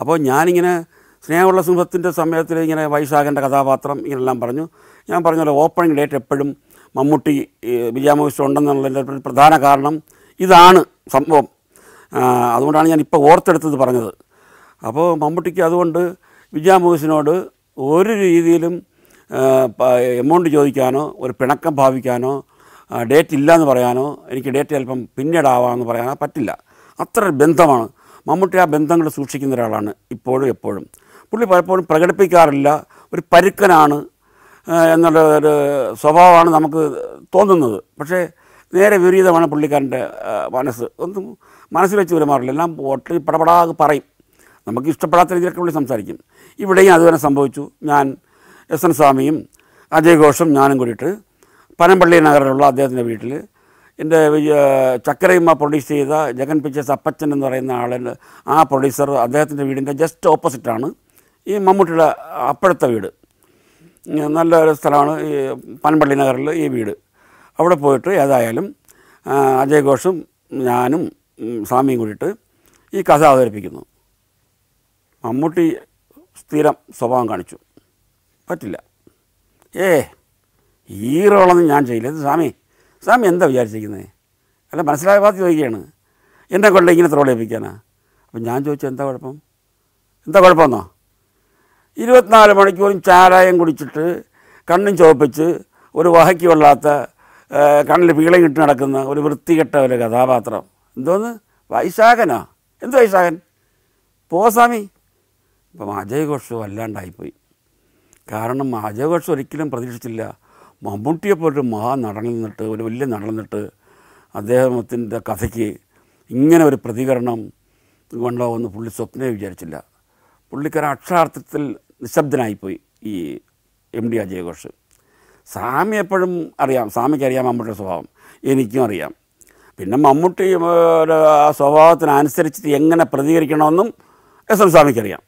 അപ്പോൾ ഞാനിങ്ങനെ സ്നേഹമുള്ള സിംഹത്തിന്റെ സമയത്തിൽ ഇങ്ങനെ വൈശാഖന്റെ കഥാപാത്രം ഇങ്ങനെല്ലാം പറഞ്ഞു. ഞാൻ പറഞ്ഞ ഓപ്പണിംഗ് ഡേറ്റ് എപ്പോഴും മമ്മൂട്ടി വിജയാമോഹിസ്റ്റ് ഉണ്ടെന്നുള്ളതിന്റെ പ്രധാന കാരണം ഇതാണ് സംഭവം. അതുകൊണ്ടാണ് ഞാൻ ഇപ്പോൾ ഓർത്തെടുത്തത് പറഞ്ഞത്. അപ്പോൾ മമ്മൂട്ടിക്ക് അതുകൊണ്ട് വിജയാമോഹിസിനോട് ഒരു രീതിയിലും എമൗണ്ട് ചോദിക്കാനോ ഒരു പിണക്കം ഭാവിക്കാനോ ഡേറ്റ് ഇല്ല എന്ന് പറയാനോ എനിക്ക് ഡേറ്റ് ചിലപ്പം പിന്നീടാവാമെന്ന് പറയാനോ പറ്റില്ല. അത്ര ബന്ധമാണ്. മമ്മൂട്ടി ആ ബന്ധങ്ങൾ സൂക്ഷിക്കുന്ന ഒരാളാണ് ഇപ്പോഴും എപ്പോഴും. പുള്ളി പലപ്പോഴും പ്രകടിപ്പിക്കാറില്ല ഒരു പരുക്കനാണ് എന്നുള്ള ഒരു സ്വഭാവമാണ് നമുക്ക് തോന്നുന്നത്. പക്ഷേ നേരെ വിപരീതമാണ് പുള്ളിക്കാരന്റെ മനസ്സ്. ഒന്നും മനസ്സിൽ വെച്ച് പെരുമാറില്ല. എല്ലാം ഒട്ടി പടപടാതെ പറയും. നമുക്ക് ഇഷ്ടപ്പെടാത്ത രീതിയിലൊക്കെ പുള്ളി സംസാരിക്കും. ഇവിടെയും അതുതന്നെ സംഭവിച്ചു. ഞാൻ എസ് എൻ സ്വാമിയും അജയ് ഘോഷും ഞാനും കൂടിയിട്ട് പനമ്പള്ളി നഗറിലുള്ള അദ്ദേഹത്തിന്റെ വീട്ടിൽ എന്റെ ചക്കരയമ്മ പ്രൊഡ്യൂസ് ചെയ്ത ജഗൻ പിക്ചേഴ്സ് അപ്പച്ചൻ എന്ന് പറയുന്ന ആളിന്റെ ആ പ്രൊഡ്യൂസർ അദ്ദേഹത്തിന്റെ വീടിന്റെ ജസ്റ്റ് ഓപ്പോസിറ്റാണ് ഈ മമ്മൂട്ടിയുടെ അപ്പോഴത്തെ വീട്. നല്ലൊരു സ്ഥലമാണ് ഈ പനമ്പള്ളി നഗറിൽ ഈ വീട്. അവിടെ പോയിട്ട് ഏതായാലും അജയ് ഘോഷും ഞാനും സ്വാമിയും കൂടിയിട്ട് ഈ കഥ അവതരിപ്പിക്കുന്നു. മമ്മൂട്ടി സ്ഥിരം സ്വഭാവം കാണിച്ചു. പറ്റില്ല. ഏ ഈ റോളൊന്നും ഞാൻ ചെയ്യില്ല. ഇത് സ്വാമി സ്വാമി എന്താ വിചാരിച്ചിരിക്കുന്നത് അല്ല മനസ്സിലായ ഭാഗത്ത് ചോദിക്കുകയാണ്. എന്താ കൊണ്ട് ഇങ്ങനെ റോൾ ഏൽപ്പിക്കാനാ അപ്പം ഞാൻ ചോദിച്ചു എന്താ കുഴപ്പം? എന്താ കുഴപ്പമെന്നോ? ഇരുപത്തിനാല് മണിക്കൂറും ചാരായം കുടിച്ചിട്ട് കണ്ണും ചുവപ്പിച്ച് ഒരു വഹയ്ക്ക് കൊള്ളാത്ത കണ്ണിൽ പീളം കിട്ടി നടക്കുന്ന ഒരു വൃത്തികെട്ട ഒരു കഥാപാത്രം. എന്തോന്ന്? വൈശാഖനോ? എന്ത് വൈശാഖൻ? പോസ്വാമി ഇപ്പം അജയ് ഘോഷ് വല്ലാണ്ടായിപ്പോയി കാരണം അജയ് ഒരിക്കലും പ്രതീക്ഷിച്ചില്ല. മമ്മൂട്ടിയെ പോലൊരു മഹാ നടനിൽ നിന്നിട്ട് ഒരു വലിയ നടന്നിട്ട് അദ്ദേഹത്തിന്റെ കഥയ്ക്ക് ഇങ്ങനെ ഒരു പ്രതികരണം ഉണ്ടാവുമെന്ന് പുള്ളി സ്വപ്നേ വിചാരിച്ചില്ല. പുള്ളിക്കാരൻ അക്ഷരാർത്ഥത്തിൽ നിശബ്ദനായിപ്പോയി ഈ എം ഡി അജയഘോഷ്. സ്വാമി എപ്പോഴും അറിയാം സ്വാമിക്ക് അറിയാം മമ്മൂട്ടിയുടെ സ്വഭാവം. എനിക്കും അറിയാം. പിന്നെ മമ്മൂട്ടി സ്വഭാവത്തിനനുസരിച്ചിട്ട് എങ്ങനെ പ്രതികരിക്കണമെന്നും എസ് എം സ്വാമിക്കറിയാം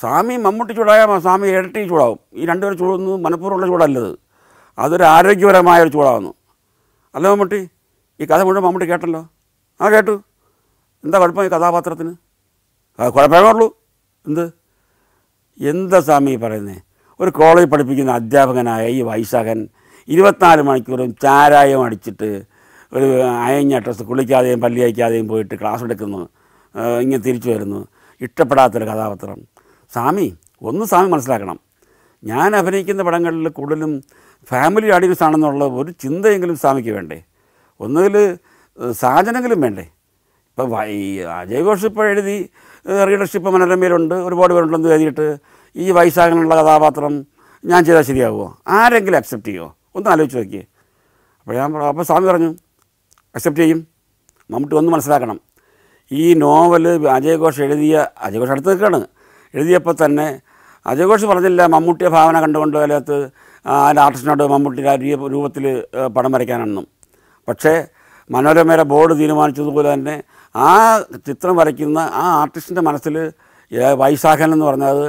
സ്വാമി മമ്മൂട്ടി ചൂടായാൽ സ്വാമി ഇരട്ടി ചൂടാവും. ഈ രണ്ടുപേരും ചൂടൊന്നും മനഃപൂർവമുള്ള ചൂടല്ലത്. അതൊരു ആരോഗ്യപരമായ ഒരു ചൂടാവുന്നു. അല്ല മമ്മൂട്ടി? ഈ കഥ മുഴുവൻ മമ്മൂട്ടി കേട്ടല്ലോ? ആ കേട്ടു. എന്താ കുഴപ്പം ഈ കഥാപാത്രത്തിന്? കുഴപ്പമേ ഉള്ളൂ. എന്ത്? എന്താ സ്വാമി പറയുന്നത് ഒരു കോളേജ് പഠിപ്പിക്കുന്ന അധ്യാപകനായ ഈ വൈശാഖൻ ഇരുപത്തിനാല് മണിക്കൂറും ചാരായം അടിച്ചിട്ട് ഒരു അയഞ്ഞ ഡ്രസ്സ് കുളിക്കാതെയും പല്ലി അയക്കാതെയും പോയിട്ട് ക്ലാസ് എടുക്കുന്നു. ഇങ്ങനെ തിരിച്ചു വരുന്നു. ഇഷ്ടപ്പെടാത്തൊരു കഥാപാത്രം. സ്വാമി ഒന്ന് സ്വാമി മനസ്സിലാക്കണം. ഞാൻ അഭിനയിക്കുന്ന പടങ്ങളിൽ കൂടുതലും ഫാമിലി ഓഡിയൻസ് ആണെന്നുള്ള ഒരു ചിന്തയെങ്കിലും സ്വാമിക്ക് വേണ്ടേ? ഒന്നുകിൽ സാധനങ്ങളും വേണ്ടേ? ഇപ്പം വൈ അജയ് ഘോഷ് ഇപ്പോൾ എഴുതി റീഡർഷിപ്പ് മനോരമയിലുണ്ട് ഒരുപാട് പേരുണ്ടെന്ന് എഴുതിയിട്ട് ഈ വയസ്സാകാനുള്ള കഥാപാത്രം ഞാൻ ചെയ്താൽ ശരിയാവുമോ? ആരെങ്കിലും അക്സെപ്റ്റ് ചെയ്യുമോ ഒന്ന് ആലോചിച്ച് നോക്കിയേ. അപ്പോൾ ഞാൻ അപ്പോൾ സ്വാമി പറഞ്ഞു അക്സെപ്റ്റ് ചെയ്യും. മമ്മൂട്ടി ഒന്ന് മനസ്സിലാക്കണം. ഈ നോവൽ അജയ് ഘോഷ് എഴുതിയ അജയ് ഘോഷ് അടുത്ത് നിൽക്കുകയാണ്. എഴുതിയപ്പോൾ തന്നെ അജയ് ഘോഷ് പറഞ്ഞില്ല മമ്മൂട്ടിയെ ഭാവന കണ്ടുകൊണ്ട് അതിനകത്ത് ആർട്ടിസ്റ്റിനോട് മമ്മൂട്ടിയുടെ ആ രൂപത്തിൽ പടം വരയ്ക്കാനെന്നും. പക്ഷേ മനോരമയുടെ ബോർഡ് തീരുമാനിച്ചതുപോലെ തന്നെ ആ ചിത്രം വരയ്ക്കുന്ന ആ ആർട്ടിസ്റ്റിന്റെ മനസ്സിൽ വൈശാഖൻ എന്ന് പറഞ്ഞത്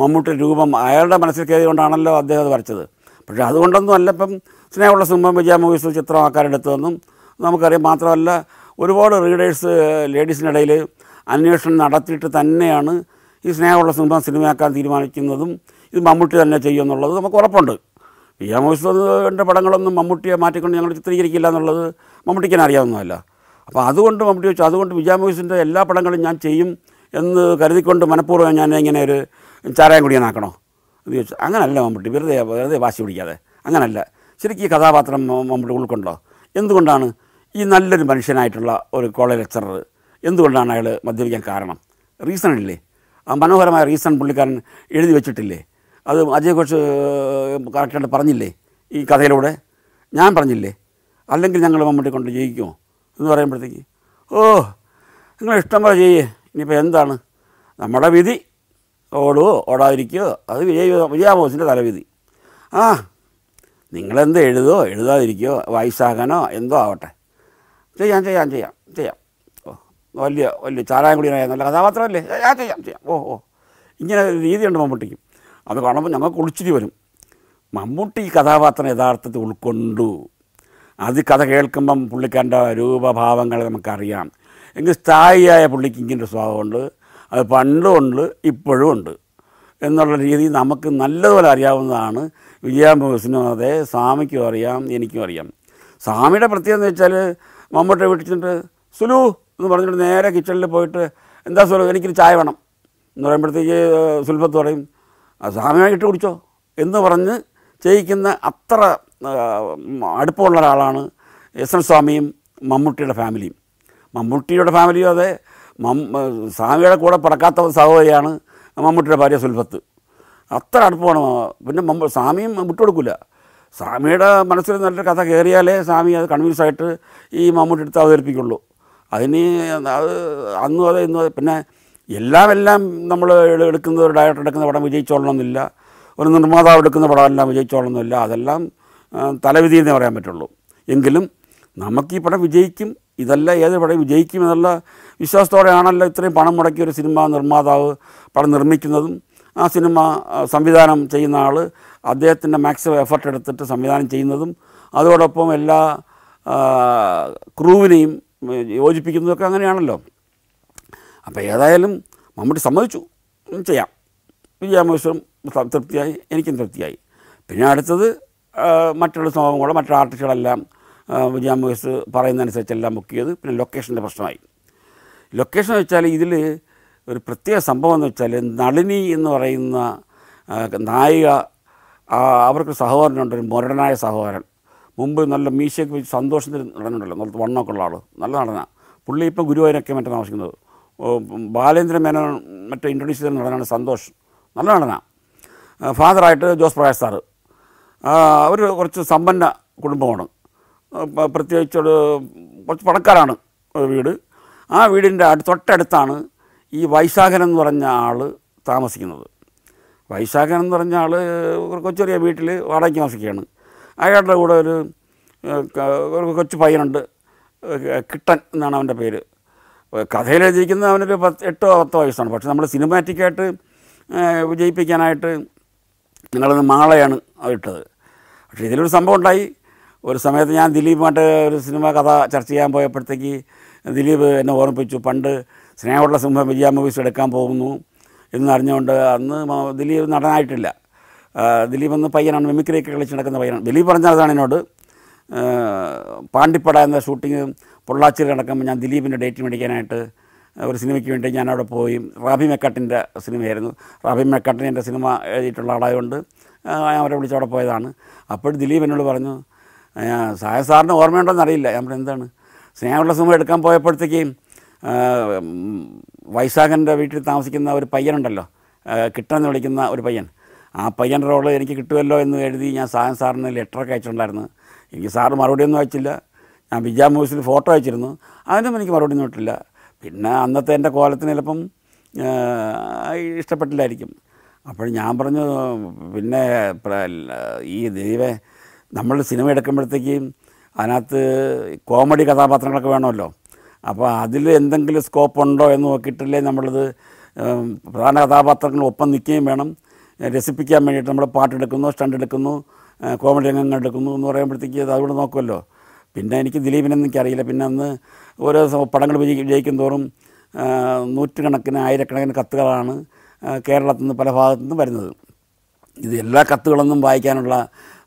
മമ്മൂട്ടിയുടെ രൂപം അയാളുടെ മനസ്സിൽ കയറിയതുകൊണ്ടാണല്ലോ അദ്ദേഹം അത് വരച്ചത്. പക്ഷേ അതുകൊണ്ടൊന്നും അല്ല ഇപ്പം സ്നേഹമുള്ള സിംഹം വിജയ മൂവീസ് ചിത്രം ആക്കാരെടുത്തതെന്നും നമുക്കറിയാം. മാത്രമല്ല ഒരുപാട് റീഡേഴ്സ് ലേഡീസിന്റെ ഇടയിൽ അന്വേഷണം നടത്തിയിട്ട് തന്നെയാണ് ഈ സ്നേഹമുള്ള സിനിമ സിനിമയാക്കാൻ തീരുമാനിക്കുന്നതും ഇത് മമ്മൂട്ടി തന്നെ ചെയ്യുമെന്നുള്ളത് നമുക്ക് ഉറപ്പുണ്ട്. പി എം മോഹിസിന്റെ പടങ്ങളൊന്നും മമ്മൂട്ടിയെ മാറ്റിക്കൊണ്ട് ഞങ്ങൾ ചിത്രീകരിക്കില്ല എന്നുള്ളത് മമ്മൂട്ടിക്കാൻ അറിയാവുന്നതല്ല. അപ്പോൾ അതുകൊണ്ട് മമ്മൂട്ടി വെച്ചു. അതുകൊണ്ട് വിജയ മോഹിസിന്റെ എല്ലാ പടങ്ങളും ഞാൻ ചെയ്യും എന്ന് കരുതിക്കൊണ്ട് മനഃപൂർവം ഞാൻ ഇങ്ങനെ ഒരു ചാരായം കുടിയനാക്കണോ എന്ന് ചോദിച്ചു. അങ്ങനല്ല മമ്മൂട്ടി. വെറുതെ വെറുതെ വാശി പിടിക്കാതെ. അങ്ങനല്ല. ശരിക്കും ഈ കഥാപാത്രം മമ്മൂട്ടി ഉൾക്കൊണ്ടോ? എന്തുകൊണ്ടാണ് ഈ നല്ലൊരു മനുഷ്യനായിട്ടുള്ള ഒരു കോളേജ് ലെക്ചറർ എന്തുകൊണ്ടാണ് അയാൾ മദ്യപിക്കാൻ കാരണം? റീസൺ ഇല്ലേ ആ മനോഹരമായ റീസൺ പുള്ളിക്കാരൻ എഴുതി വെച്ചിട്ടില്ലേ? അത് അജയ് ഘോഷ് കറക്റ്റായിട്ട് പറഞ്ഞില്ലേ? ഈ കഥയിലൂടെ? ഞാൻ പറഞ്ഞില്ലേ? അല്ലെങ്കിൽ ഞങ്ങൾ മമ്മൂട്ടി കൊണ്ട് ജയിക്കുമോ? എന്ന് പറയുമ്പോഴത്തേക്ക് ഓ നിങ്ങൾ ഇഷ്ടം പോലെ ചെയ്യേ. ഇനിയിപ്പോൾ എന്താണ്? നമ്മുടെ വിധി. ഓടുവോ ഓടാതിരിക്കുകയോ അത് വിജയ വിജയാബോസിന്റെ തലവിധി. ആ നിങ്ങളെന്ത് എഴുതോ എഴുതാതിരിക്കുകയോ വയസ്സാകാനോ എന്തോ ആവട്ടെ. ചെയ്യാം ചെയ്യാം ചെയ്യാം ചെയ്യാം. ഓ വലിയ വലിയ ചാരായം കുടിയനായ നല്ല കഥാപാത്രമല്ലേ? ഞാൻ ചെയ്യാം ചെയ്യാം. ഓ ഓ. ഇങ്ങനെ രീതിയുണ്ട് മമ്മൂട്ടിക്ക്. അത് കാണുമ്പോൾ ഞങ്ങൾക്ക് ഒളിച്ചിരി വരും. മമ്മൂട്ടി ഈ കഥാപാത്രം യഥാർത്ഥത്തിൽ ഉൾക്കൊണ്ടു. അത് കഥ കേൾക്കുമ്പം പുള്ളിക്കാരന്റെ രൂപഭാവങ്ങൾ നമുക്കറിയാം. എങ്കിൽ സ്ഥായിയായ പുള്ളിക്ക് ഇങ്ങനെ സ്വഭാവമുണ്ട്. അത് പണ്ടും ഉണ്ട് ഇപ്പോഴും ഉണ്ട്. എന്നുള്ള രീതി നമുക്ക് നല്ലതുപോലെ അറിയാവുന്നതാണ് വിജയാംബോസിനും അതെ സ്വാമിക്കും അറിയാം എനിക്കും അറിയാം. സ്വാമിയുടെ പ്രത്യേകത എന്ന് വെച്ചാൽ മമ്മൂട്ടിയെ വിളിച്ചിട്ട് സുലു എന്ന് പറഞ്ഞിട്ട് നേരെ കിച്ചണിൽ പോയിട്ട് എന്താ സുലു എനിക്കൊരു ചായ വേണം. എന്ന് പറയുമ്പോഴത്തേക്ക് സുൽഭത്ത് പറയും "ആ, സ്വാമിയായിട്ട് കുടിച്ചോ എന്ന് പറഞ്ഞ് ചെയ്യിക്കുന്ന അത്ര അടുപ്പമുള്ള ഒരാളാണ് എസ് എൻ സ്വാമിയും മമ്മൂട്ടിയുടെ ഫാമിലിയും. മമ്മൂട്ടിയുടെ ഫാമിലിയും അതെ. മം സ്വാമിയുടെ കൂടെ പിറക്കാത്ത സഹോദരിയാണ് മമ്മൂട്ടിയുടെ ഭാര്യ സുൽഫത്ത് അത്ര അടുപ്പമാണ് പിന്നെ മമ്മ സ്വാമിയും വിട്ടുകൊടുക്കില്ല സ്വാമിയുടെ മനസ്സിൽ നല്ലൊരു കഥ കയറിയാലേ സ്വാമി അത് കൺവിൻസ് ആയിട്ട് ഈ മമ്മൂട്ടി എടുത്ത് അവതരിപ്പിക്കുള്ളൂ. അതിന് അത് അന്നും അതെ ഇന്നും അതെ. പിന്നെ എല്ലാം എല്ലാം നമ്മൾ എടുക്കുന്ന ഒരു ഡയറക്ടർ എടുക്കുന്ന പടം വിജയിച്ചോളണമെന്നില്ല. ഒരു നിർമ്മാതാവ് എടുക്കുന്ന പടമെല്ലാം വിജയിച്ചോളണമെന്നില്ല. അതെല്ലാം തലവിധി എന്നേ പറയാൻ പറ്റുള്ളൂ. എങ്കിലും നമുക്ക് ഈ പടം വിജയിക്കും. ഇതല്ല ഏത് പടം വിജയിക്കും എന്നുള്ള വിശ്വാസത്തോടെയാണല്ലോ ഇത്രയും പണം മുടക്കി ഒരു സിനിമ നിർമ്മാതാവ് പടം നിർമ്മിക്കുന്നതും. ആ സിനിമ സംവിധാനം ചെയ്യുന്ന ആൾ അദ്ദേഹത്തിന്റെ മാക്സിമം എഫർട്ട് എടുത്തിട്ട് സംവിധാനം ചെയ്യുന്നതും. അതോടൊപ്പം എല്ലാ ക്രൂവിനെയും യോജിപ്പിക്കുന്നതൊക്കെ അങ്ങനെയാണല്ലോ. അപ്പോൾ ഏതായാലും മമ്മൂട്ടി സമ്മതിച്ചു. ചെയ്യാം. വിജയാമേശ്വരം തൃപ്തിയായി എനിക്കും തൃപ്തിയായി. പിന്നെ അടുത്തത് മറ്റുള്ള സംഭവങ്ങൾ മറ്റുള്ള ആർട്ടിസ്റ്റുകളെല്ലാം വിജയാമോസ് പറയുന്നതനുസരിച്ചെല്ലാം ബുക്ക് ചെയ്ത് പിന്നെ ലൊക്കേഷന്റെ പ്രശ്നമായി. ലൊക്കേഷൻ വെച്ചാൽ ഇതിൽ ഒരു പ്രത്യേക സംഭവം എന്ന് വെച്ചാൽ നളിനി എന്ന് പറയുന്ന നായിക അവർക്ക് സഹോദരനുണ്ട് ഒരു മുരടനായ സഹോദരൻ. മുമ്പ് നല്ല മീശയൊക്കെ വെച്ച് സന്തോഷത്തിൽ നടനുണ്ടല്ലോ നല്ല വണ്ണമൊക്കെ ഉള്ള ആൾ നല്ല നടനാണ് പുള്ളി ഇപ്പം ഗുരുവായൂരൊക്കെ മറ്റേ താമസിക്കുന്നത്. ബാലേന്ദ്ര മേനോൻ മറ്റേ ഇൻട്രൊഡ്യൂസ് ചെയ്ത നടനാണ് സന്തോഷ്. നല്ല നടനാണ് ഫാദറായിട്ട് ജോസ് പ്രകാശ് സാറ്. അവർ കുറച്ച് സമ്പന്ന കുടുംബമാണ്. പ്രത്യേകിച്ച് ഒരു കുറച്ച് പണക്കാരാണ് വീട്. ആ വീടിന്റെ അടു തൊട്ടടുത്താണ് ഈ വൈശാഖൻ എന്ന് പറഞ്ഞ ആൾ താമസിക്കുന്നത്. വൈശാഖൻ എന്ന് പറഞ്ഞ ആൾ കൊച്ചു ചെറിയ വീട്ടിൽ വാടകയ്ക്ക് താമസിക്കുകയാണ്. അയാളുടെ കൂടെ ഒരു ഒരു കൊച്ചു പയ്യനുണ്ട്. കിട്ടൻ എന്നാണ് അവന്റെ പേര്. കഥയിൽ എഴുതിയിരിക്കുന്നത് അവനൊരു പത്ത് എട്ടോ പത്തോ വയസ്സാണ്. പക്ഷെ നമ്മൾ സിനിമാറ്റിക്കായിട്ട് വിജയിപ്പിക്കാനായിട്ട് ഞങ്ങളത് മാളയാണ് ഇട്ടത്. പക്ഷേ ഇതിലൊരു സംഭവം ഉണ്ടായി. ഒരു സമയത്ത് ഞാൻ ദിലീപുമായിട്ട് ഒരു സിനിമ കഥ ചർച്ച ചെയ്യാൻ പോയപ്പോഴത്തേക്ക് ദിലീപ് എന്നെ ഓർമ്മിപ്പിച്ചു. പണ്ട് സ്നേഹമുള്ള സിംഹം വിജയ മൂവീസ് എടുക്കാൻ പോകുന്നു എന്നറിഞ്ഞുകൊണ്ട് അന്ന് ദിലീപ് നടനായിട്ടില്ല. ദിലീപ് എന്ന പയ്യനാണ് മിമിക്രിയൊക്കെ കളിച്ച് നടക്കുന്ന പയ്യനാണ്. ദിലീപ് പറഞ്ഞതാണ് എന്നോട് പാണ്ടിപ്പട എന്ന ഷൂട്ടിങ് പൊള്ളാച്ചിയിൽ നടക്കുമ്പോൾ ഞാൻ ദിലീപിന്റെ ഡേറ്റ് മേടിക്കാനായിട്ട് ഒരു സിനിമയ്ക്ക് വേണ്ടി ഞാൻ അവിടെ പോയി. റാബി മെക്കാട്ടിന്റെ സിനിമയായിരുന്നു. റാബി മെക്കാട്ടിന് എന്റെ സിനിമ എഴുതിയിട്ടുള്ള ആളായതുകൊണ്ട് അവരെ വിളിച്ച് അവിടെ പോയതാണ്. അപ്പോഴും ദിലീപ് എന്നോട് പറഞ്ഞു "ആ, സായ സാറിന് ഓർമ്മയുണ്ടോയെന്ന് അറിയില്ല. ഞാൻ പറഞ്ഞു എന്താണ്? സ്നേഹമുള്ള സിനിമ എടുക്കാൻ പോയപ്പോഴത്തേക്കും വൈശാഖന്റെ വീട്ടിൽ താമസിക്കുന്ന ഒരു പയ്യനുണ്ടല്ലോ കിട്ടണമെന്ന് വിളിക്കുന്ന ഒരു പയ്യൻ. ആ പയ്യന്റെ റോൾ എനിക്ക് കിട്ടുമല്ലോ എന്ന് എഴുതി ഞാൻ സായൻ സാറിന് ലെറ്ററൊക്കെ അയച്ചിട്ടുണ്ടായിരുന്നു. എനിക്ക് സാറ് മറുപടിയൊന്നും അയച്ചില്ല. ഞാൻ ബിജാ മൂവീസിൽ ഫോട്ടോ അയച്ചിരുന്നു. അതിനും എനിക്ക് മറുപടി നോട്ടില്ല പിന്നെ അന്നത്തെ എന്റെ കോലത്തിന് ചിലപ്പം ഇഷ്ടപ്പെട്ടില്ലായിരിക്കും. അപ്പോൾ ഞാൻ പറഞ്ഞു പിന്നെ ഈ ദൈവേ നമ്മൾ സിനിമ എടുക്കുമ്പോഴത്തേക്കും അതിനകത്ത് കോമഡി കഥാപാത്രങ്ങളൊക്കെ വേണമല്ലോ. അപ്പോൾ അതിൽ എന്തെങ്കിലും സ്കോപ്പ് ഉണ്ടോ എന്ന് നോക്കിയിട്ടല്ലേ നമ്മളിത് പ്രധാന കഥാപാത്രങ്ങൾ ഒപ്പം നിൽക്കുകയും വേണം. രസിപ്പിക്കാൻ വേണ്ടിയിട്ട് നമ്മൾ പാട്ടെടുക്കുന്നു സ്റ്റണ്ട് എടുക്കുന്നു കോമഡി രംഗങ്ങൾ എടുക്കുന്നു എന്ന് പറയുമ്പോഴത്തേക്ക് അത് അവിടെ നോക്കുമല്ലോ. പിന്നെ എനിക്ക് ദിലീപിനൊന്നും എനിക്കറിയില്ല. പിന്നെ അന്ന് ഓരോ പടങ്ങൾ വിജയി വിജയിക്കും തോറും നൂറ്റുകണക്കിന് ആയിരക്കണക്കിന് കത്തുകളാണ് കേരളത്തിൽ നിന്ന് പല ഭാഗത്തു നിന്നും വരുന്നത്. ഇത് എല്ലാ കത്തുകളൊന്നും വായിക്കാനുള്ള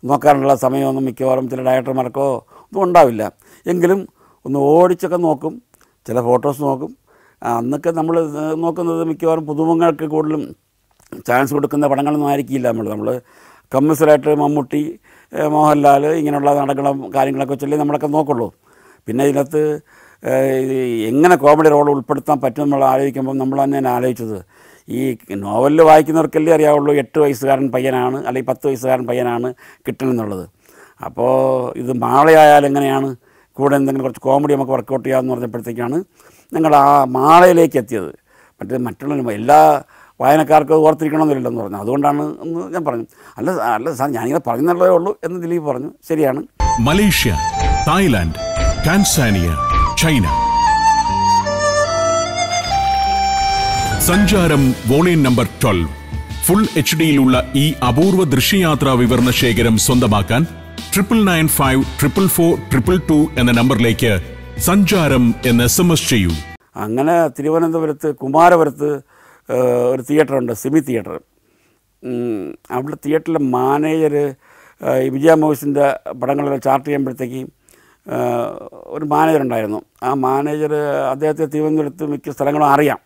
നോക്കാനുള്ള സമയമൊന്നും മിക്കവാറും ചില ഡയറക്ടർമാർക്കോ ഒന്നും ഉണ്ടാവില്ല. എങ്കിലും ഒന്ന് ഓടിച്ചൊക്കെ നോക്കും ചില ഫോട്ടോസ് നോക്കും. അന്നൊക്കെ നമ്മൾ നോക്കുന്നത് മിക്കവാറും പുതുമുഖങ്ങൾക്ക് കൂടുതലും ചാൻസ് കൊടുക്കുന്ന പടങ്ങളൊന്നും ആയിരിക്കില്ല നമ്മൾ. നമ്മൾ കമ്മ്യൂണലായിട്ട് മമ്മൂട്ടി മോഹൻലാൽ ഇങ്ങനെയുള്ള നടകളും കാര്യങ്ങളൊക്കെ വെച്ചല്ലേ നമ്മളൊക്കെ നോക്കുള്ളൂ. പിന്നെ ഇതിനകത്ത് ഇത് എങ്ങനെ കോമഡി റോൾ ഉൾപ്പെടുത്താൻ പറ്റും നമ്മൾ ആലോചിക്കുമ്പോൾ നമ്മൾ തന്നെ ആലോചിച്ചത്. ഈ നോവലിൽ വായിക്കുന്നവർക്കല്ലേ അറിയാവുള്ളൂ എട്ട് വയസ്സുകാരൻ പയ്യനാണ് അല്ലെങ്കിൽ പത്ത് വയസ്സുകാരൻ പയ്യനാണ് കിട്ടണമെന്നുള്ളത് അപ്പോൾ ഇത് മാളയായാൽ എങ്ങനെയാണ്? കൂടെ എന്തെങ്കിലും കുറച്ച് കോമഡി നമുക്ക് വർക്കൗട്ട് ചെയ്യാമെന്ന് പറഞ്ഞപ്പോഴത്തേക്കാണ് ഞങ്ങൾ ആ മാളയിലേക്ക് എത്തിയത്. മറ്റേ മറ്റുള്ള എല്ലാ വായനക്കാർക്ക് ഓർത്തിരിക്കണമെന്നില്ലെന്ന് പറഞ്ഞു. അതുകൊണ്ടാണ് എന്ന് ഞാൻ പറഞ്ഞു. അല്ല അല്ല സാർ ഞാനിങ്ങനെ പറഞ്ഞുള്ളതേ ഉള്ളൂ എന്ന് ദിലീപ് പറഞ്ഞു. ശരിയാണ്. Malaysia Thailand Tanzania China. Sancharam volume number twelve. Full H ഡിയിലുള്ള ഈ അപൂർവ ദൃശ്യയാത്രാ വിവരണ ശേഖരം സ്വന്തമാക്കാൻ triple nine five triple four triple two എന്ന നമ്പറിലേക്ക് സഞ്ചാരം എന്ന് എസ് എം എസ് ചെയ്യൂ. അങ്ങനെ തിരുവനന്തപുരത്ത് കുമാരപുരത്ത് ഒരു തിയേറ്ററുണ്ട് സിമി തിയേറ്റർ. അവിടെ തിയേറ്ററിലെ മാനേജർ ഈ വിജയ മോസിന്റെ പടങ്ങളെല്ലാം ചാർട്ട് ചെയ്യുമ്പോഴത്തേക്ക് ഒരു മാനേജർ ഉണ്ടായിരുന്നു ആ മാനേജർ അദ്ദേഹത്തെ തിരുവനന്തപുരത്ത് മിക്ക സ്ഥലങ്ങളും അറിയാം.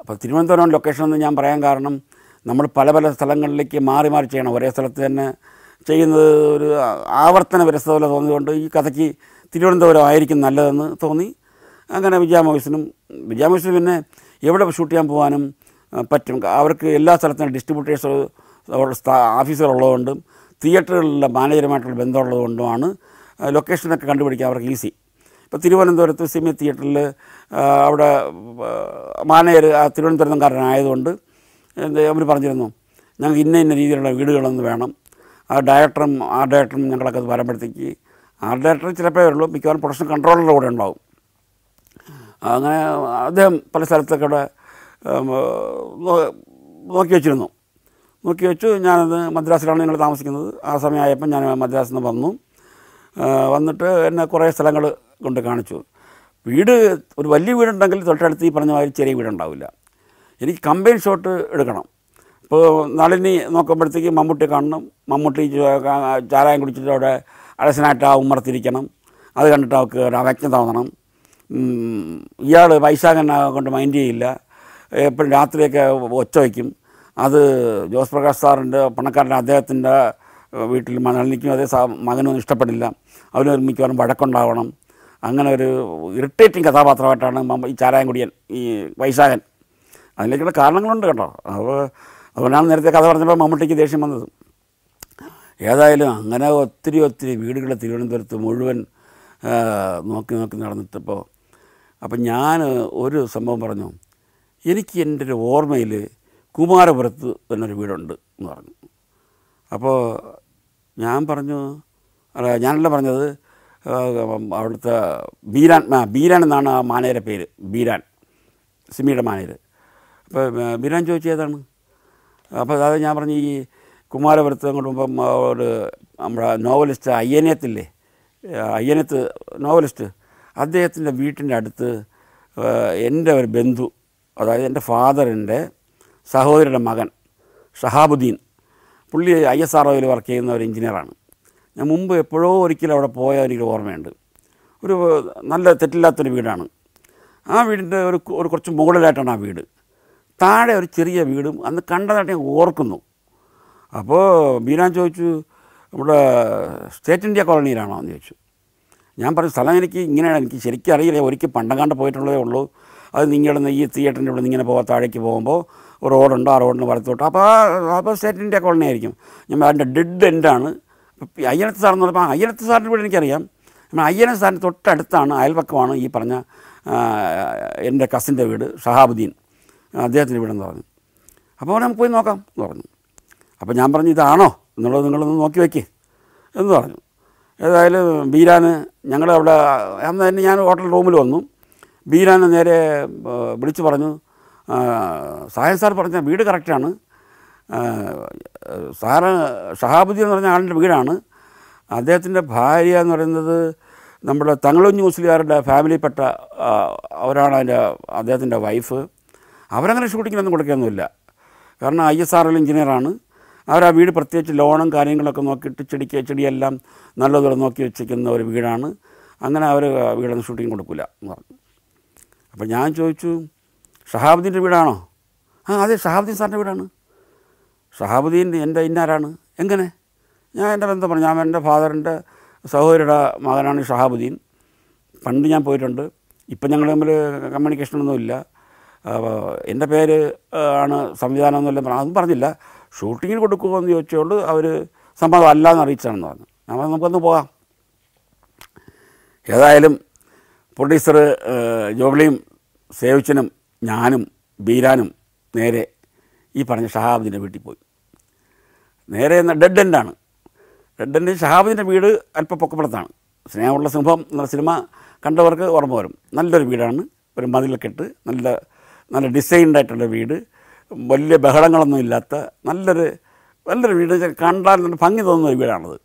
അപ്പോൾ തിരുവനന്തപുരം ലൊക്കേഷൻ എന്ന് ഞാൻ പറയാൻ കാരണം നമ്മൾ പല പല സ്ഥലങ്ങളിലേക്ക് മാറി മാറി ചെയ്യണം. ഒരേ സ്ഥലത്ത് തന്നെ ചെയ്യുന്നത് ഒരു ആവർത്തന വിരസത പോലെ തോന്നിയതുകൊണ്ട് ഈ കഥയ്ക്ക് തിരുവനന്തപുരം ആയിരിക്കും നല്ലതെന്ന് തോന്നി. അങ്ങനെ വിജയ മോയ്സിനും വിജയ മോയ്സിന് പിന്നെ എവിടെ ഷൂട്ട് ചെയ്യാൻ പോകാനും പറ്റും. അവർക്ക് എല്ലാ സ്ഥലത്തും ഡിസ്ട്രിബ്യൂട്ടേഴ്സ് ഓഫീസുകളുള്ളതുകൊണ്ടും തിയേറ്ററുകളിലെ മാനേജറുമായിട്ടുള്ള ബന്ധമുള്ളതുകൊണ്ടുമാണ് ലൊക്കേഷനൊക്കെ കണ്ടുപിടിക്കാൻ അവർക്ക് ഈസി. ഇപ്പോൾ തിരുവനന്തപുരത്ത് സിമി തിയേറ്ററിൽ അവിടെ മാനേജർ തിരുവനന്തപുരംകാരനായതുകൊണ്ട് അവർ പറഞ്ഞിരുന്നു ഞങ്ങൾക്ക് ഇന്ന ഇന്ന രീതിയിലുള്ള വീടുകളൊന്ന് വേണം. ആ ഡയറക്ടറും ആ ഡയറക്ടറും ഞങ്ങളൊക്കെ അത് വരുമ്പോഴത്തേക്ക് ആ ഡയറക്ടർ ചിലപ്പോഴേ ഉള്ളൂ. മിക്കവാറും പ്രൊഡക്ഷൻ കൺട്രോളറുടെ കൂടെ ഉണ്ടാവും. അങ്ങനെ അദ്ദേഹം പല സ്ഥലത്തൊക്കെ നോക്കി വെച്ചിരുന്നു. നോക്കി വെച്ചു ഞാനത് മദ്രാസിലാണ് ഞങ്ങൾ താമസിക്കുന്നത്. ആ സമയമായപ്പോൾ ഞാൻ മദ്രാസിൽ നിന്ന് വന്നു. വന്നിട്ട് എന്നെ കുറേ സ്ഥലങ്ങൾ കൊണ്ട് കാണിച്ചു. വീട് ഒരു വലിയ വീടുണ്ടെങ്കിൽ തൊട്ടടുത്ത് ഈ പറഞ്ഞ മാതിരി ചെറിയ വീടുണ്ടാവില്ല. എനിക്ക് കമ്പൈൻ ഷോട്ട് എടുക്കണം. ഇപ്പോൾ നളിനി നോക്കുമ്പോഴത്തേക്ക് മമ്മൂട്ടി കാണണം. മമ്മൂട്ടി ചാരായം കുടിച്ചിട്ട് അവിടെ അലസനായിട്ട് ആ ഉമ്മറത്തിരിക്കണം. അത് കണ്ടിട്ട് അവൾക്ക് ഒരു അവജ്ഞ തോന്നണം. ഇയാൾ വൈശാഖനെ കൊണ്ട് മൈൻഡ് ചെയ്യില്ല. എപ്പോഴും രാത്രിയൊക്കെ ഒച്ച വയ്ക്കും. അത് ജോസ് പ്രകാശ് സാറിന്റെ പണക്കാരന്റെ അദ്ദേഹത്തിന്റെ വീട്ടിൽ മണലിനിക്കും അതേ മകനൊന്നും ഇഷ്ടപ്പെടില്ല. അവന് മിക്കവാറും വഴക്കുണ്ടാവണം. അങ്ങനെ ഒരു ഇറിറ്റേറ്റിംഗ് കഥാപാത്രമായിട്ടാണ് ഈ ചാരായൻകുടിയൻ ഈ വൈശാഖൻ. അതിലേക്കുള്ള കാരണങ്ങളുണ്ട് കേട്ടോ. അപ്പോൾ അതുകൊണ്ടാണ് നേരത്തെ കഥ പറഞ്ഞപ്പോൾ മമ്മൂട്ടിക്ക് ദേഷ്യം വന്നത്. ഏതായാലും അങ്ങനെ ഒത്തിരി ഒത്തിരി വീടുകളെ തിരുവനന്തപുരത്ത് മുഴുവൻ നോക്കി നോക്കി നടന്നിട്ടപ്പോൾ അപ്പം ഞാൻ ഒരു സംഭവം പറഞ്ഞു. എനിക്ക് എന്റെ ഒരു ഓർമ്മയിൽ കുമാരപുരത്ത് എന്നൊരു വീടുണ്ട് എന്ന് പറഞ്ഞു. അപ്പോൾ ഞാൻ പറഞ്ഞു അല്ല ഞാനല്ല പറഞ്ഞത് അവിടുത്തെ ബീരാൻ ബീരാൻ എന്നാണ് ആ മാനേരെ പേര് ബീരാൻ സിമിയുടെ മാനേജർ അപ്പോൾ ബീരാൻ ചോദിച്ചു ഏതാണ്? അപ്പോൾ അതായത് ഞാൻ പറഞ്ഞു ഈ കുമാരപുരത്ത് അങ്ങോട്ട് പോകുമ്പം ഒരു നമ്മുടെ നോവലിസ്റ്റ് അയ്യനത്തില്ലേ അയ്യനത്ത് നോവലിസ്റ്റ് അദ്ദേഹത്തിന്റെ വീട്ടിന്റെ അടുത്ത് എന്റെ ഒരു ബന്ധു അതായത് എന്റെ ഫാദറിന്റെ സഹോദരിയുടെ മകൻ ഷഹാബുദ്ദീൻ പുള്ളി ഐ എസ് ആർ ഒയിൽ വർക്ക് ചെയ്യുന്ന ഒരു എഞ്ചിനീയറാണ് ഞാൻ മുമ്പ് എപ്പോഴോ ഒരിക്കലും അവിടെ പോയ എനിക്ക് ഓർമ്മയുണ്ട്. ഒരു നല്ല തെറ്റില്ലാത്തൊരു വീടാണ്. ആ വീടിന്റെ ഒരു ഒരു കുറച്ച് മുകളിലായിട്ടാണ് ആ വീട്. താഴെ ഒരു ചെറിയ വീടും അന്ന് കണ്ടതായിട്ട് ഞാൻ ഓർക്കുന്നു. അപ്പോൾ ബീനാൻ ചോദിച്ചു നമ്മുടെ സ്റ്റേറ്റ് ഇന്ത്യ കോളനിയിലാണോ? എന്ന് ചോദിച്ചു. ഞാൻ പറഞ്ഞു സ്ഥലം എനിക്ക് ഇങ്ങനെയാണ് എനിക്ക് ശരിക്കും അറിയില്ല. ഒരിക്കൽ പണ്ടങ്ങാണ്ട് പോയിട്ടുള്ളതേ ഉള്ളൂ. അത് നിങ്ങളുടെ ഈ തിയേറ്ററിന്റെ ഇവിടെ നിന്ന് ഇങ്ങനെ പോകാൻ താഴേക്ക് പോകുമ്പോൾ റോഡുണ്ട് ആ റോഡിന് വലത്തോട്ട്. അപ്പോൾ ആ- അപ്പോൾ സ്റ്റേറ്റ് ഇന്ത്യ കോളനി ആയിരിക്കും. ഞാൻ അതിന്റെ ഡെഡ് എൻഡാണ് അയ്യനത്ത് സാർ എന്ന് പറഞ്ഞപ്പോൾ അയ്യനത്ത് സാറിന്റെ വീട് എനിക്കറിയാം. അയ്യനത്ത് സാറിന്റെ തൊട്ടടുത്താണ് അയൽപക്കമാണ് ഈ പറഞ്ഞ എന്റെ കസിന്റെ വീട് ഷഹാബുദ്ദീൻ. അദ്ദേഹത്തിന്റെ വീടെന്ന് പറഞ്ഞു. അപ്പോൾ നമുക്ക് പോയി നോക്കാം എന്ന് പറഞ്ഞു. അപ്പോൾ ഞാൻ പറഞ്ഞു ഇതാണോ? എന്നുള്ളത് നിങ്ങളൊന്ന് നോക്കി വയ്ക്കേ എന്ന് പറഞ്ഞു. ഏതായാലും ബീരാന് ഞങ്ങളവിടെ അന്ന് തന്നെ ഞാൻ ഹോട്ടൽ റൂമിൽ വന്നു. ബീരാന് നേരെ വിളിച്ചു പറഞ്ഞു ആ, സായൻ സാർ പറഞ്ഞ വീട് കറക്റ്റാണ്. സാറ് ഷഹാബുദ്ദീൻ എന്ന് പറഞ്ഞ ആളിന്റെ വീടാണ്. അദ്ദേഹത്തിന്റെ ഭാര്യ എന്ന് പറയുന്നത് നമ്മുടെ തങ്ങളൊഞ്ഞ് മുസ്ലിയാരുടെ ഫാമിലിയിൽപ്പെട്ട അവരാണ് അതിന്റെ അദ്ദേഹത്തിന്റെ വൈഫ്. അവരങ്ങനെ ഷൂട്ടിങ്ങിനൊന്നും കൊടുക്കുകയൊന്നുമില്ല. കാരണം ഐ എസ് ആർ എൽ എഞ്ചിനീയറാണ് അവർ ആ വീട് പ്രത്യേകിച്ച് ലോണും കാര്യങ്ങളൊക്കെ നോക്കിയിട്ട് ചെടിക്ക് ചെടിയെല്ലാം നല്ലതുപോലെ നോക്കി വെച്ചിരിക്കുന്ന ഒരു വീടാണ്. അങ്ങനെ അവർ വീടൊന്നും ഷൂട്ടിങ് കൊടുക്കില്ല എന്ന് പറഞ്ഞു. അപ്പോൾ ഞാൻ ചോദിച്ചു ഷഹാബുദ്ദീന്റെ വീടാണോ? ആ അതെ ഷഹാബുദ്ദീൻ സാറിന്റെ വീടാണ്. ഷഹാബുദ്ദീൻ എന്റെ ഇന്നാരാണ്? എങ്ങനെ? ഞാൻ എന്റെ ബന്ധം പറഞ്ഞു. ഞാൻ എന്റെ ഫാദറിന്റെ സഹോദരിയുടെ മകനാണ് ഷഹാബുദ്ദീൻ. പണ്ട് ഞാൻ പോയിട്ടുണ്ട്. ഇപ്പം ഞങ്ങൾ തമ്മിൽ കമ്മ്യൂണിക്കേഷനൊന്നുമില്ല. എന്റെ പേര് ആണ് സംവിധാനം എന്നെല്ലാം പറഞ്ഞു അതും പറഞ്ഞില്ല. ഷൂട്ടിങ്ങിന് കൊടുക്കുമോ എന്ന് ചോദിച്ചുകൊണ്ട് അവർ സമ്മതം അല്ല എന്ന് അറിയിച്ചാണെന്ന് പറഞ്ഞു. പറഞ്ഞു, നമുക്കൊന്ന് പോകാം. ഏതായാലും പ്രൊഡ്യൂസർ ജോബ്ലിയും സേവിച്ചനും ഞാനും ബീരാനും നേരെ ഈ പറഞ്ഞ ഷഹാബിന്റെ വീട്ടിൽ പോയി. നേരെ എന്ന ഡെഡ് എൻഡാണ്. ഡെഡ് എൻഡ് ഷഹാബിന്റെ വീട് അല്പം പൊക്കപ്പുറത്താണ്. സ്നേഹമുള്ള സിംഹം എന്ന സിനിമ കണ്ടവർക്ക് ഓർമ്മ വരും. നല്ലൊരു വീടാണ്. ഒരു മതിലൊക്കെ ഇട്ട് നല്ല നല്ല ഡിസൈൻഡായിട്ടുള്ള വീട്. വലിയ ബഹളങ്ങളൊന്നും ഇല്ലാത്ത നല്ലൊരു നല്ലൊരു വീട്. കണ്ടാൽ നല്ല ഭംഗി തോന്നുന്ന ഒരു വീടാണത്.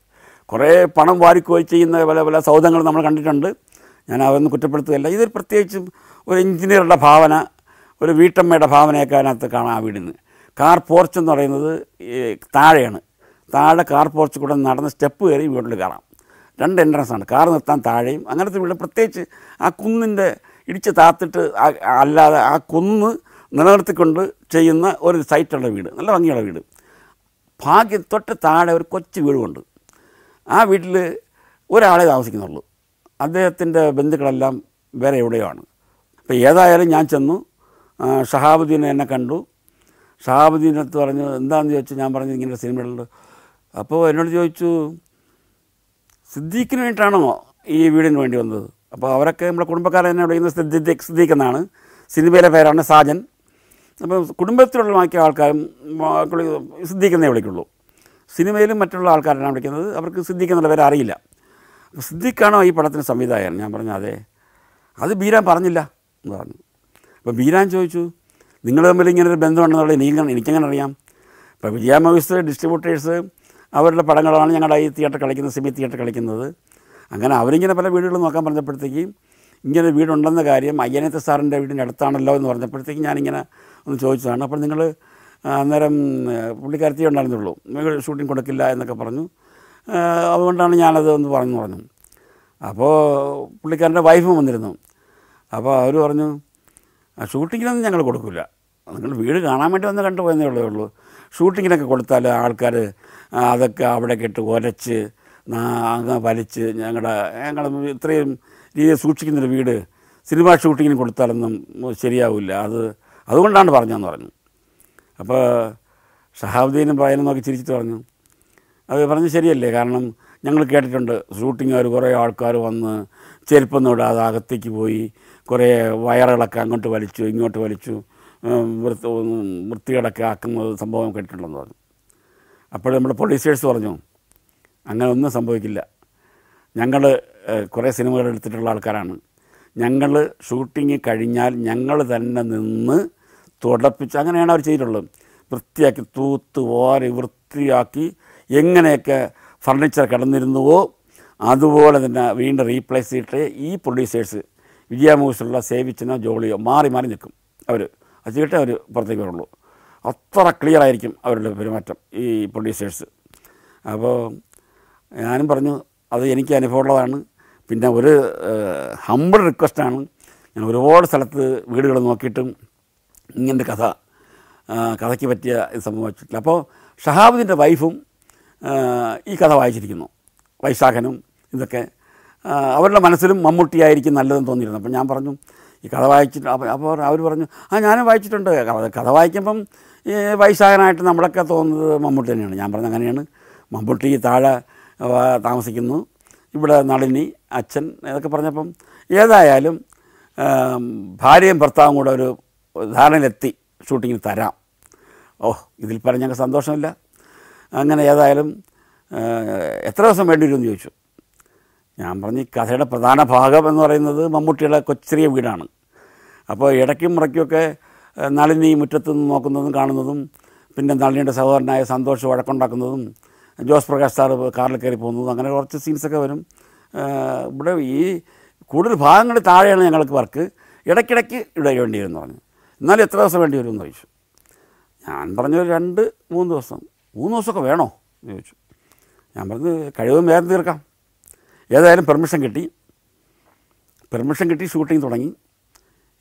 കുറേ പണം വാരിക്കോയി ചെയ്യുന്ന പല പല സൗധങ്ങൾ നമ്മൾ കണ്ടിട്ടുണ്ട്. ഞാൻ അതൊന്നും കുറ്റപ്പെടുത്തുകയല്ല. ഇതൊരു പ്രത്യേകിച്ചും ഒരു എഞ്ചിനീയറുടെ ഭാവന ഒരു വീട്ടമ്മയുടെ ഭാവനയൊക്കെ അതിനകത്ത് കാണാം ആ വീടിന്. കാർ പോർച്ച് എന്ന് പറയുന്നത് താഴെയാണ്. താഴെ കാർ പോർച്ച് കൂടെ നടന്ന് സ്റ്റെപ്പ് കയറി വീട്ടിൽ കയറാം. രണ്ട് എൻട്രൻസ് ആണ്. കാർ നിർത്താൻ താഴെയും. അങ്ങനത്തെ വീട് പ്രത്യേകിച്ച് ആ കുന്നിന്റെ ഇടിച്ച് താത്തിട്ട് അല്ലാതെ ആ കുന്ന് നിലനിർത്തിക്കൊണ്ട് ചെയ്യുന്ന ഒരു സൈറ്റുള്ള വീട് നല്ല ഭംഗിയുള്ള വീട്. ഭാഗ്യ തൊട്ട് താഴെ ഒരു കൊച്ചു വീടുമുണ്ട്. ആ വീട്ടിൽ ഒരാളെ താമസിക്കുന്നുള്ളൂ. അദ്ദേഹത്തിന്റെ ബന്ധുക്കളെല്ലാം വേറെ എവിടെയോ ആണ് അപ്പോൾ ഏതായാലും ഞാൻ ചെന്നു. ഷഹാബുദ്ദീനെ എന്നെ കണ്ടു. ഷഹാബുദ്ദീന്റെ അടുത്ത് പറഞ്ഞു എന്താണെന്ന് ചോദിച്ചു? ഞാൻ പറഞ്ഞു ഇങ്ങനെ സിനിമകളുണ്ട് അപ്പോൾ എന്നോട് ചോദിച്ചു സിദ്ദീഖിന് വേണ്ടിയിട്ടാണോ ഈ വീടിന് വേണ്ടി വന്നത്? അപ്പോൾ അവരൊക്കെ നമ്മുടെ കുടുംബക്കാരെ എന്നെ വിളിക്കുന്നത് സിദ്ദീഖ് സിദ്ദീഖ് എന്നാണ്. സിനിമയിലെ പേരാണ് സാജൻ. അപ്പോൾ കുടുംബത്തിലുള്ള ബാക്കി ആൾക്കാരും സിദ്ധിക്കുന്നേ വിളിക്കുള്ളൂ. സിനിമയിലും മറ്റുള്ള ആൾക്കാരാണ് വിളിക്കുന്നത് അവർക്ക് സിദ്ധിക്കുന്നുള്ള പേര് അറിയില്ല. സിദ്ധിക്കാണോ ഈ പടത്തിന് സംവിധായകൻ? ഞാൻ പറഞ്ഞു അതെ. അത് ബീരാൻ പറഞ്ഞില്ല എന്ന് പറഞ്ഞു. അപ്പോൾ ബീരാൻ ചോദിച്ചു നിങ്ങൾ തമ്മിൽ ഇങ്ങനെ ഒരു ബന്ധമുണ്ടെന്നുള്ളത് എനിക്ക് എനിക്കങ്ങനെ അറിയാം? ഇപ്പോൾ വിജയ മൂവീസ് ഡിസ്ട്രിബ്യൂട്ടേഴ്സ് അവരുടെ പടങ്ങളാണ് ഞങ്ങളുടെ ഈ തിയേറ്റർ കളിക്കുന്നത് സെമി തിയേറ്റർ കളിക്കുന്നത്. അങ്ങനെ അവരിങ്ങനെ പല വീടുകളും നോക്കാൻ പറഞ്ഞപ്പോഴത്തേക്ക് ഇങ്ങനെ വീടുണ്ടെന്ന കാര്യം അയ്യനത്തെ സാറിന്റെ വീടിന്റെ അടുത്താണല്ലോ എന്ന് പറഞ്ഞപ്പോഴത്തേക്ക് ഞാനിങ്ങനെ ഒന്ന് ചോദിച്ചതാണ്. അപ്പോൾ നിങ്ങൾ അന്നേരം പുള്ളിക്കാരത്തി ഉണ്ടായിരുന്നുള്ളൂ. നിങ്ങൾ ഷൂട്ടിംഗ് കൊടുക്കില്ല എന്നൊക്കെ പറഞ്ഞു. അതുകൊണ്ടാണ് ഞാനത് ഒന്ന് പറഞ്ഞു പറഞ്ഞു. അപ്പോൾ പുള്ളിക്കാരന്റെ വൈഫും വന്നിരുന്നു. അപ്പോൾ അവർ പറഞ്ഞു ഷൂട്ടിങ്ങിനൊന്നും ഞങ്ങൾ കൊടുക്കില്ല. നിങ്ങൾ വീട് കാണാൻ വേണ്ടി വന്ന് കണ്ടു പോയെന്നേ ഉള്ളേ. ഷൂട്ടിങ്ങിനൊക്കെ കൊടുത്താൽ ആൾക്കാർ അതൊക്കെ അവിടെ കെട്ട് ഉരച്ച് നാ- അങ്ങ് വലിച്ച് ഞങ്ങളുടെ ഞങ്ങളുടെ ഇത്രയും രീതിയിൽ സൂക്ഷിക്കുന്നൊരു വീട് സിനിമ ഷൂട്ടിങ്ങിന് കൊടുത്താലൊന്നും ശരിയാവില്ല. അത് അതുകൊണ്ടാണ് പറഞ്ഞതെന്ന് പറഞ്ഞു. അപ്പോൾ ഷഹാബുദ്ദീനും പറയാനും നോക്കി ചിരിച്ചിട്ട് പറഞ്ഞു. അത് പറഞ്ഞ് ശരിയല്ലേ? കാരണം ഞങ്ങൾ കേട്ടിട്ടുണ്ട് ഷൂട്ടിങ്ങുകാർ കുറേ ആൾക്കാർ വന്ന് ചെരുപ്പൊന്നും ഇടാതെ അകത്തേക്ക് പോയി കുറേ വയറുകളൊക്കെ അങ്ങോട്ട് വലിച്ചു ഇങ്ങോട്ട് വലിച്ചു വൃത്തി വൃത്തികേടൊക്കെ ആക്കുന്ന സംഭവം കേട്ടിട്ടുണ്ടെന്ന് പറഞ്ഞു. അപ്പോൾ നമ്മുടെ പോലീസേഴ്സ് പറഞ്ഞു അങ്ങനെ ഒന്നും സംഭവിക്കില്ല ഞങ്ങൾ കുറേ സിനിമകൾ എടുത്തിട്ടുള്ള ആൾക്കാരാണ്. ഞങ്ങൾ ഷൂട്ടിങ് കഴിഞ്ഞാൽ ഞങ്ങൾ തന്നെ നിന്ന് തുടപ്പിച്ച് അങ്ങനെയാണ് അവർ ചെയ്തിട്ടുള്ളത്. വൃത്തിയാക്കി തൂത്ത് ഓരി വൃത്തിയാക്കി എങ്ങനെയൊക്കെ ഫർണിച്ചർ കിടന്നിരുന്നുവോ അതുപോലെ തന്നെ വീണ്ടും റീപ്ലേസ് ചെയ്തിട്ട് ഈ പ്രൊഡ്യൂസേഴ്സ് വിജയ മൂവീസിലുള്ള സേവിച്ചനോ ജോളിയോ മാറി മാറി നിൽക്കും അവർ അത് ചെയ്തിട്ടേ അവർ പുറത്തേക്ക് വരുള്ളൂ. അത്ര ക്ലിയർ ആയിരിക്കും അവരുടെ പെരുമാറ്റം ഈ പ്രൊഡ്യൂസേഴ്സ്. അപ്പോൾ ഞാനും പറഞ്ഞു അത് എനിക്ക് അനുഭവമുള്ളതാണ്. പിന്നെ ഒരു ഹമ്പിൾ റിക്വസ്റ്റാണ് ഞാൻ ഒരുപാട് സ്ഥലത്ത് വീടുകൾ നോക്കിയിട്ടും ഇങ്ങനത്തെ കഥ കഥയ്ക്ക് പറ്റിയ ഇത് സംഭവിച്ചിട്ടില്ല അപ്പോൾ ഷഹാബുദ്ദീന്റെ വൈഫും ഈ കഥ വായിച്ചിരിക്കുന്നു. വൈശാഖനും ഇതൊക്കെ. അവരുടെ മനസ്സിലും മമ്മൂട്ടിയായിരിക്കും നല്ലതെന്ന് തോന്നിയിരുന്നു. അപ്പം ഞാൻ പറഞ്ഞു ഈ കഥ വായിച്ചിട്ട് അപ്പോൾ അപ്പോൾ അവർ പറഞ്ഞു ആ ഞാനും വായിച്ചിട്ടുണ്ട്. കഥ- വായിക്കുമ്പം ഈ വൈശാഖനായിട്ട് നമ്മളൊക്കെ തോന്നുന്നത് മമ്മൂട്ടി തന്നെയാണ്. ഞാൻ പറഞ്ഞത് അങ്ങനെയാണ്. മമ്മൂട്ടി താഴെ താമസിക്കുന്നു. ഇവിടെ നളിനി അച്ഛൻ ഇതൊക്കെ പറഞ്ഞപ്പം ഏതായാലും ഭാര്യയും ഭർത്താവും കൂടെ ഒരു ധാരണയിലെത്തി ഷൂട്ടിങ്ങിന് തരാം. ഓ ഇതിൽ പറഞ്ഞ ഞങ്ങൾക്ക് സന്തോഷമില്ല. അങ്ങനെ ഏതായാലും എത്ര ദിവസം വേണ്ടി വരുമെന്ന് ചോദിച്ചു. ഞാൻ പറഞ്ഞു ഈ കഥയുടെ പ്രധാന ഭാഗം എന്ന് പറയുന്നത് മമ്മൂട്ടിയുടെ കൊച്ചെറിയ വീടാണ്. അപ്പോൾ ഇടയ്ക്കും മുറയ്ക്കുമൊക്കെ നളിനി മുറ്റത്തു നിന്ന് നോക്കുന്നതും കാണുന്നതും പിന്നെ നളിനിയുടെ സഹോദരനായ സന്തോഷ് വഴക്കുണ്ടാക്കുന്നതും ജോസ് പ്രകാശ് സാറ് കാറിൽ കയറി പോകുന്നത് അങ്ങനെ കുറച്ച് സീൻസൊക്കെ വരും. ഇവിടെ ഈ കൂടുതൽ ഭാഗങ്ങൾ താഴെയാണ് ഞങ്ങൾക്ക് വർക്ക്. ഇടയ്ക്കിടയ്ക്ക് ഇവിടെ വേണ്ടി വരും പറഞ്ഞു. എന്നാലും എത്ര ദിവസം വേണ്ടി വരും എന്ന് ചോദിച്ചു. ഞാൻ പറഞ്ഞു ഒരു രണ്ട് മൂന്ന് ദിവസം. മൂന്ന് ദിവസമൊക്കെ വേണോ എന്ന് ചോദിച്ചു. ഞാൻ പറഞ്ഞ് കഴിവും വേഗം തീർക്കാം. ഏതായാലും പെർമിഷൻ കിട്ടി. പെർമിഷൻ കിട്ടി ഷൂട്ടിംഗ് തുടങ്ങി.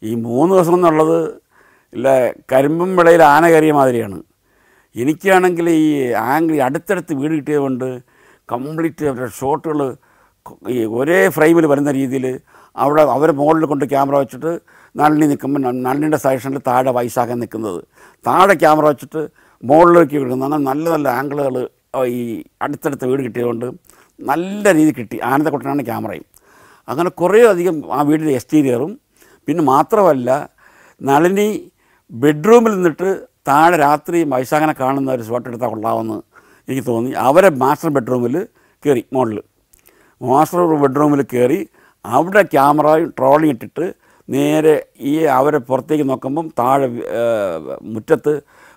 ഈ മൂന്ന് ദിവസം എന്നുള്ളത് ഇല്ല കരിമ്പും വിളയിൽ ആന കയറിയ മാതിരിയാണ്. എനിക്കാണെങ്കിൽ ഈ ആംഗിൾ അടുത്തടുത്ത് വീട് കിട്ടിയത് കൊണ്ട് കംപ്ലീറ്റ് അവരുടെ ഷോട്ടുകൾ ഈ ഒരേ ഫ്രെയിമിൽ വരുന്ന രീതിയിൽ അവിടെ അവർ മുകളിൽ കൊണ്ട് ക്യാമറ വെച്ചിട്ട് നളിനി നിൽക്കുമ്പോൾ നളിനിയുടെ സെക്ഷനിൽ താഴെ വൈശാഖൻ നിൽക്കുന്നത്. താഴെ ക്യാമറ വെച്ചിട്ട് മുകളിലേക്ക് അങ്ങനെ നല്ല നല്ല ആംഗിളുകൾ ഈ അടുത്തടുത്ത് വീട് കിട്ടിയതുകൊണ്ട് നല്ല രീതി കിട്ടി. ആനന്ദക്കുട്ടനാണ് ക്യാമറയും. അങ്ങനെ കുറേ അധികം ആ വീടിന്റെ എക്സ്റ്റീരിയറും പിന്നെ മാത്രമല്ല നളിനി ബെഡ്റൂമിൽ നിന്നിട്ട് താഴെ രാത്രി വൈശാഖനെ കാണുന്ന ഒരു ഷോട്ട് എടുത്താൽ കൊള്ളാമെന്ന് എനിക്ക് തോന്നി. അവരെ മാസ്റ്റർ ബെഡ്റൂമിൽ കയറി മോഡൽ മാസ്റ്റർ ബെഡ്റൂമിൽ കയറി അവിടെ ക്യാമറ ട്രോളിങ് ഇട്ടിട്ട് നേരെ ഈ അവരെ പുറത്തേക്ക് നോക്കുമ്പം താഴെ മുറ്റത്ത്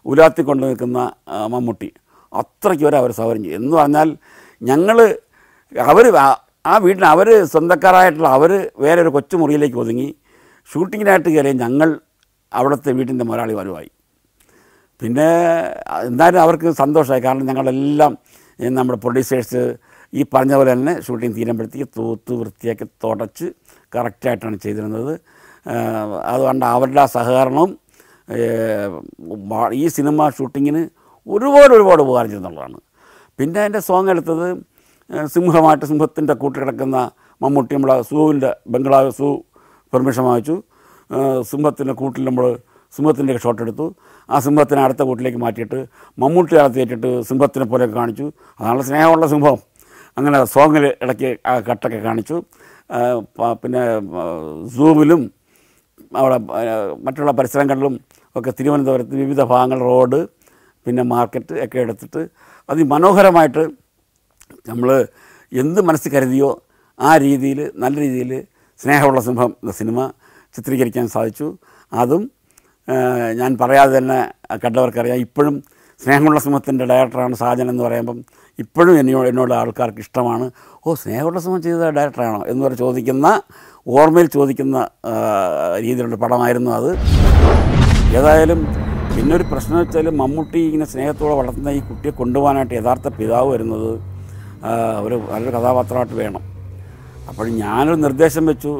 ഉലാത്തിക്കൊണ്ട് നിൽക്കുന്ന മമ്മൂട്ടി. അത്രയ്ക്ക് വരെ അവർ സൗകര്യം ചെയ്യും എന്ന് പറഞ്ഞാൽ ഞങ്ങൾ അവർ ആ വീട്ടിൽ അവർ സ്വന്തക്കാരായിട്ടുള്ള അവർ വേറെ ഒരു കൊച്ചു മുറിയിലേക്ക് ഒതുങ്ങി ഷൂട്ടിങ്ങിനായിട്ട് കയറിയ ഞങ്ങൾ അവിടുത്തെ വീട്ടിന്റെ മുതലാളിമാരുമായി പിന്നെ എന്തായാലും അവർക്ക് സന്തോഷമായി. കാരണം ഞങ്ങളെല്ലാം നമ്മുടെ പ്രൊഡ്യൂസേഴ്സ് ഈ പറഞ്ഞ പോലെ തന്നെ ഷൂട്ടിംഗ് തീരുമ്പോഴത്തേക്ക് തൂത്ത് വൃത്തിയാക്കി തുടച്ച് കറക്റ്റായിട്ടാണ് ചെയ്തിരുന്നത്. അതുകൊണ്ട് അവരുടെ സഹകരണവും ഈ സിനിമ ഷൂട്ടിങ്ങിന് ഒരുപാട് ഒരുപാട് ഉപകാരം ചെയ്യുന്നുള്ളതാണ് പിന്നെ എന്റെ സോങ് എടുത്തത് സിംഹമായിട്ട് സിംഹത്തിന്റെ കൂട്ട് കിടക്കുന്ന മമ്മൂട്ടി നമ്മളെ സൂവിന്റെ ബംഗ്ലാവ് സൂ പെർമിഷൻ വാങ്ങിച്ചു. സിംഹത്തിന്റെ കൂട്ടിൽ നമ്മൾ സിംഹത്തിന്റെ ഷോട്ട് എടുത്തു. ആ സിംഹത്തിനെ അടുത്ത കൂട്ടിലേക്ക് മാറ്റിയിട്ട് മമ്മൂട്ടി അകത്തേറ്റിട്ട് സിംഹത്തിനെ പോലെ കാണിച്ചു. അതാണ് സ്നേഹമുള്ള സിംഹം. അങ്ങനെ സോങ്ങിൽ ഇടയ്ക്ക് ആ കട്ടൊക്കെ കാണിച്ചു. പിന്നെ സൂമിലും അവിടെ മറ്റുള്ള പരിസരങ്ങളിലും ഒക്കെ തിരുവനന്തപുരത്ത് വിവിധ ഭാഗങ്ങൾ റോഡ് പിന്നെ മാർക്കറ്റ് ഒക്കെ എടുത്തിട്ട് അതിമനോഹരമായിട്ട് നമ്മൾ എന്ത് മനസ്സിൽ കരുതിയോ ആ രീതിയിൽ നല്ല രീതിയിൽ സ്നേഹമുള്ള സിംഹം എന്ന സിനിമ ചിത്രീകരിക്കാൻ സാധിച്ചു. അതും ഞാൻ പറയാതെ തന്നെ കണ്ടവർക്കറിയാം. ഇപ്പോഴും സ്നേഹമുള്ള സിംഹത്തിന്റെ ഡയറക്ടറാണ് സാജൻ എന്ന് പറയുമ്പം ഇപ്പോഴും എന്നോട് എന്നോട് ആൾക്കാർക്ക് ഇഷ്ടമാണ്. ഓ സ്നേഹമുള്ള സിംഹം ചെയ്ത ഡയറക്ടറാണോ എന്ന് പറഞ്ഞ് ചോദിക്കുന്ന ഓർമ്മയിൽ ചോദിക്കുന്ന രീതിയിലുള്ള പടമായിരുന്നു അത്. ഏതായാലും പിന്നൊരു പ്രശ്നം വെച്ചാൽ മമ്മൂട്ടി ഇങ്ങനെ സ്നേഹത്തോടെ വളർത്തുന്ന ഈ കുട്ടിയെ കൊണ്ടുപോകാനായിട്ട് യഥാർത്ഥ പിതാവ് വരുന്നത് ഒരു നല്ലൊരു കഥാപാത്രമായിട്ട് വേണം. അപ്പോൾ ഞാനൊരു നിർദ്ദേശം വെച്ചു.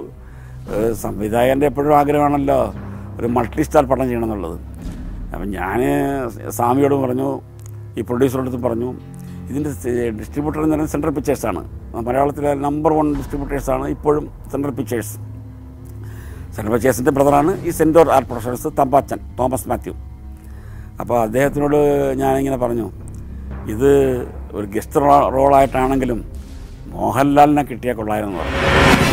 സംവിധായകന്റെ എപ്പോഴും ആഗ്രഹമാണല്ലോ. ഒരു മൾട്ടി സ്റ്റാർ പടം ചെയ്യണം എന്നുള്ളത് അപ്പം ഞാൻ സ്വാമിയോട് പറഞ്ഞു ഈ പ്രൊഡ്യൂസറോടത്തും പറഞ്ഞു ഇതിന്റെ ഡിസ്ട്രിബ്യൂട്ടർ എന്ന് പറയുന്നത് സെൻട്രൽ പിക്ചേഴ്സാണ് മലയാളത്തിലെ നമ്പർ വൺ ഡിസ്ട്രിബ്യൂട്ടേഴ്സാണ് ഇപ്പോഴും സെൻട്രൽ പിക്ചേഴ്സ് സെൻട്രൽ പിക്ചേഴ്സിന്റെ ബ്രദറാണ് ഈ Centaur art productions Thambachan Thomas Mathew. അപ്പോൾ അദ്ദേഹത്തിനോട് ഞാനിങ്ങനെ പറഞ്ഞു ഇത് ഒരു ഗസ്റ്റ് റോളായിട്ടാണെങ്കിലും മോഹൻലാലിനെ കിട്ടിയാൽ കൊള്ളായിരുന്നു പറഞ്ഞു.